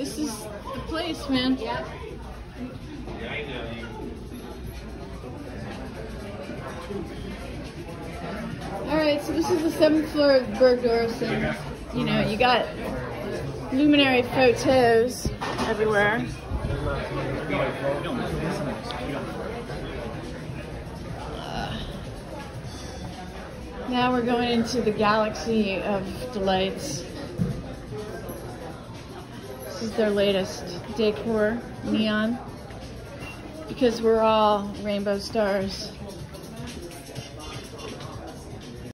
This is the place, man. Yep. All right, so this is the seventh floor of Bergdorf's, and you know, you got luminary photos everywhere. Uh, now we're going into the galaxy of delights. This is their latest decor, neon, because we're all rainbow stars.